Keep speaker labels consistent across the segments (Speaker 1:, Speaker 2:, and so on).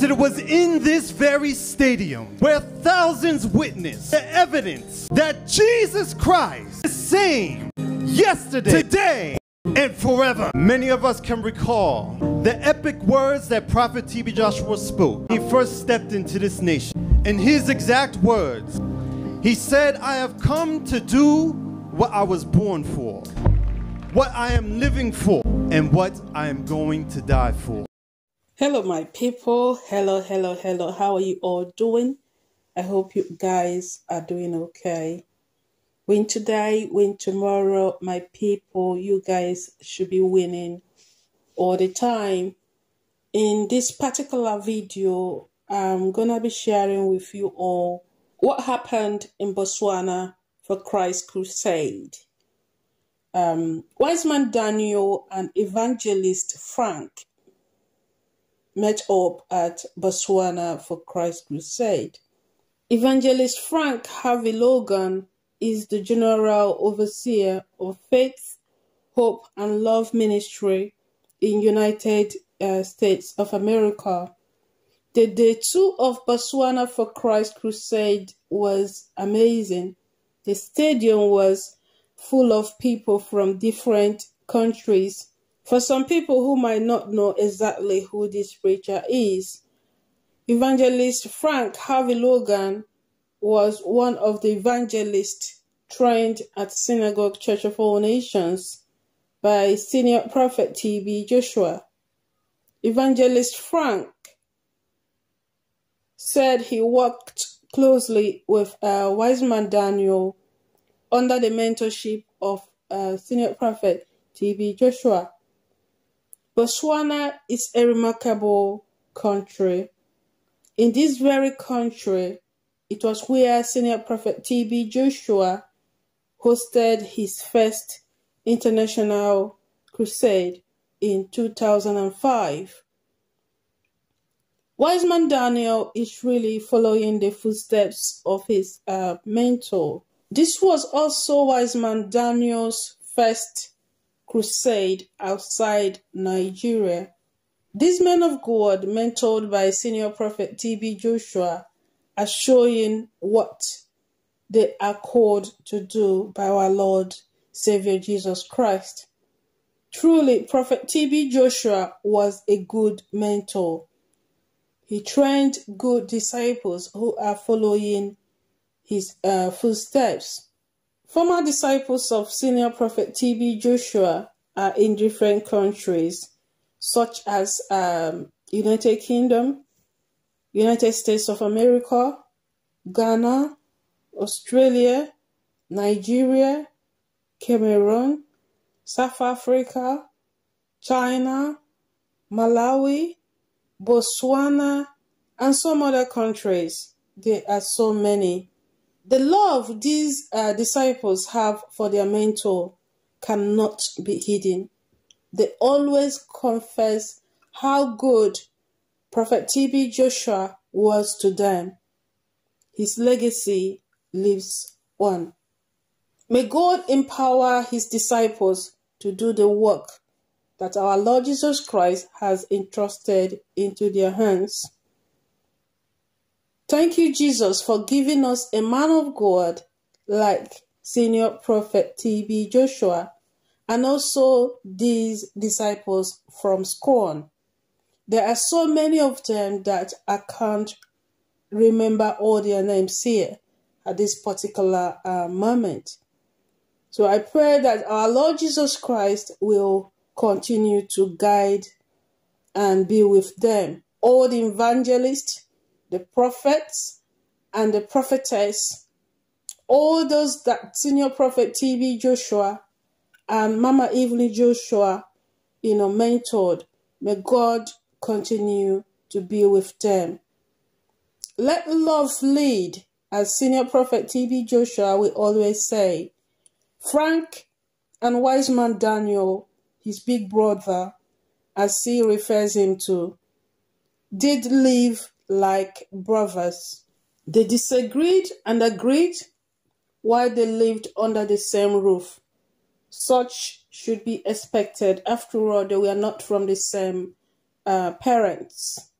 Speaker 1: Because it was in this very stadium where thousands witnessed the evidence that Jesus Christ is same yesterday, today, and forever. Many of us can recall the epic words that Prophet TB Joshua spoke. He first stepped into this nation. In his exact words, he said, I have come to do what I was born for, what I am living for, and what I am going to die for.
Speaker 2: Hello, my people. Hello, hello, hello. How are you all doing? I hope you guys are doing okay. Win today, win tomorrow, my people. You guys should be winning all the time. In this particular video, I'm gonna be sharing with you all what happened in Botswana for Christ Crusade. Um, Wiseman Daniel and Evangelist Frank met up at Botswana for Christ Crusade. Evangelist Frank Harvey Logan is the General Overseer of Faith, Hope and Love Ministry in United uh, States of America. The day two of Botswana for Christ Crusade was amazing. The stadium was full of people from different countries. For some people who might not know exactly who this preacher is, Evangelist Frank Harvey Logan was one of the evangelists trained at Synagogue Church of All Nations by senior prophet T.B. Joshua. Evangelist Frank said he worked closely with uh, Wiseman Daniel under the mentorship of uh, senior prophet T.B. Joshua. Botswana is a remarkable country. In this very country, it was where senior prophet T.B. Joshua hosted his first international crusade in 2005. Wiseman Daniel is really following the footsteps of his uh, mentor. This was also Wiseman Daniel's first crusade outside Nigeria. These men of God, mentored by senior prophet T.B. Joshua, are showing what they are called to do by our Lord Savior Jesus Christ. Truly, Prophet T.B. Joshua was a good mentor. He trained good disciples who are following his uh, footsteps. Former disciples of senior prophet T.B. Joshua are in different countries, such as um, United Kingdom, United States of America, Ghana, Australia, Nigeria, Cameroon, South Africa, China, Malawi, Botswana, and some other countries. There are so many. The love these uh, disciples have for their mentor cannot be hidden. They always confess how good Prophet T.B. Joshua was to them. His legacy lives on. May God empower his disciples to do the work that our Lord Jesus Christ has entrusted into their hands. Thank you, Jesus, for giving us a man of God like senior prophet T.B. Joshua and also these disciples from SCOAN. There are so many of them that I can't remember all their names here at this particular uh, moment. So I pray that our Lord Jesus Christ will continue to guide and be with them. All the evangelists, the prophets, and the prophetess, all those that senior prophet T.B. Joshua and Mama Evelyn Joshua, you know, mentored. May God continue to be with them. Let love lead, as senior prophet T.B. Joshua will always say. Frank and Wiseman Daniel his big brother, as he refers him to, did live like brothers. They disagreed and agreed while they lived under the same roof. Such should be expected. After all, they were not from the same uh, parents.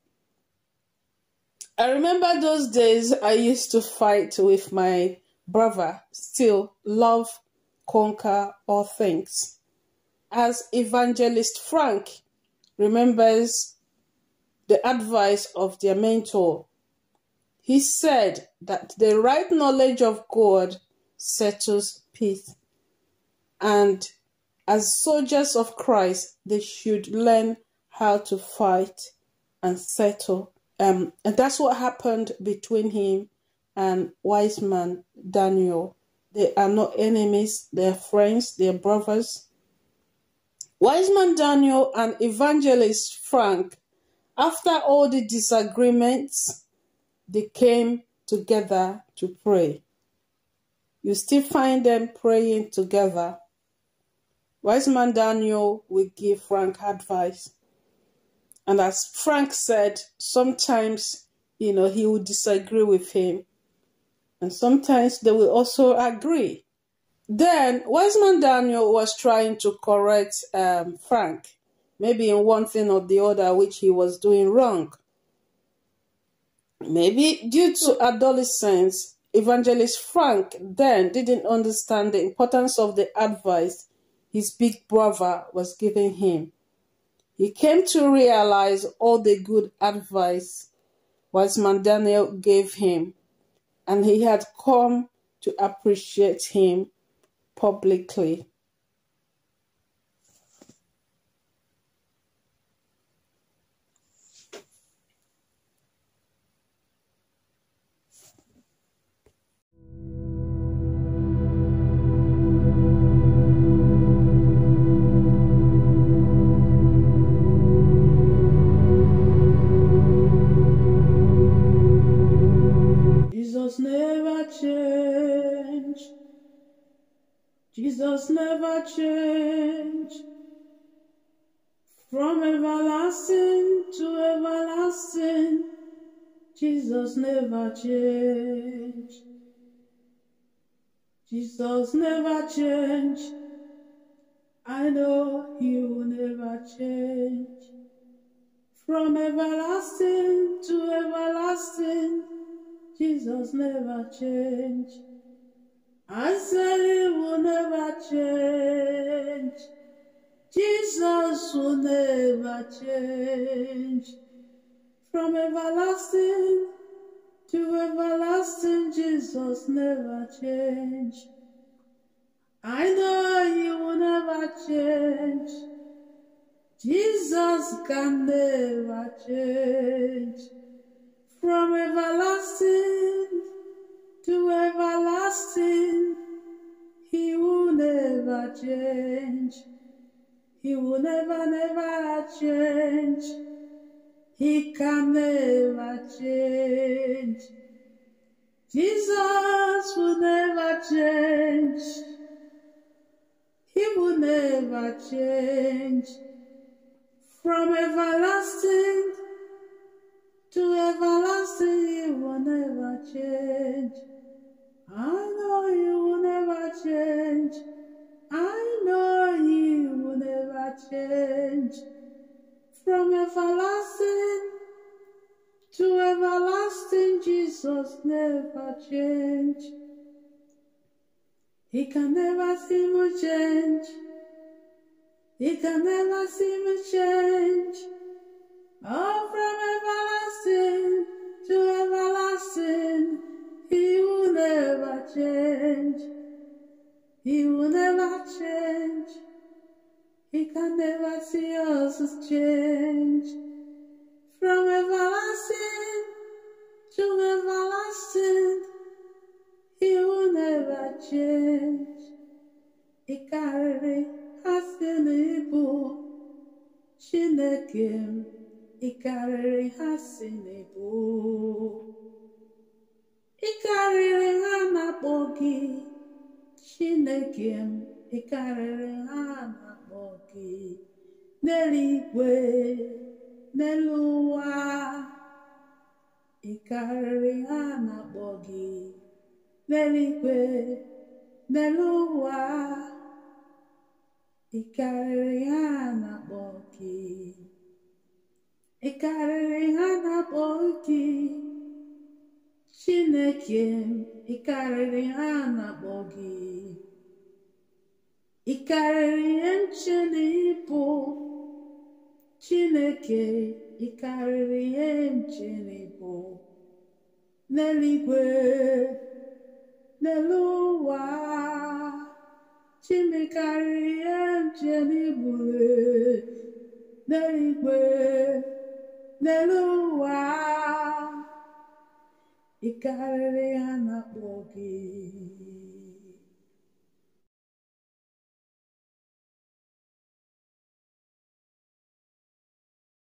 Speaker 2: I remember those days I used to fight with my brother, still love conquer all things. As evangelist Frank remembers the advice of their mentor, he said that the right knowledge of God settles peace. And as soldiers of Christ, they should learn how to fight and settle. Um, and that's what happened between him and Wiseman Daniel. They are not enemies, they're friends, they're brothers. Wiseman Daniel and evangelist Frank, after all the disagreements, they came together to pray. You still find them praying together. Wiseman Daniel will give Frank advice. And as Frank said, sometimes, you know, he would disagree with him. And sometimes they will also agree. Then Wiseman Daniel was trying to correct um, Frank, maybe in one thing or the other which he was doing wrong. Maybe due to adolescence, Evangelist Frank then didn't understand the importance of the advice his big brother was giving him. He came to realize all the good advice Wiseman Daniel gave him, and he had come to appreciate him publicly. Jesus never change. From everlasting to everlasting, Jesus never change. Jesus never change. I know he will never change. From everlasting to everlasting, Jesus never change. I said he will never change. Jesus will never change. From everlasting to everlasting, Jesus never change. I know he will never change. Jesus can never change. Change. He will never, never change. He can never change. Jesus will never change. He will never change. From everlasting to everlasting, He will never change. I know He will never change. I know you will never change. From everlasting to everlasting, Jesus never change. He can never seem to change. He can never seem to change. Oh, from everlasting to everlasting, He can never see us change. From everlasting to everlasting, He will never change. Ị karịrị asị na ịbụ Chineke m, ị karịrị ha si n'ebu. Ị karịrị ha na-akpọ gị Chineke m, ị karịrị ha na-akpọ gị n'eluigwe n'elu ụwa. Ị karịrị ha na-akpọ gị n'eluigwe n'elu ụwa. Ị ha na-akpọ gị. Ị ha na-akpọ gị Chineke ị karịrị ha na-akpọ gị ị karịrị ihe nche na ịbụ Chineke ị karịrị ihe nche na ịbụ n'eluigwe n'elu ụwa chimekarịrị ihe nche na ibule n'eluigwe n'elu ụwa ị karịrị ha na-akpọ gị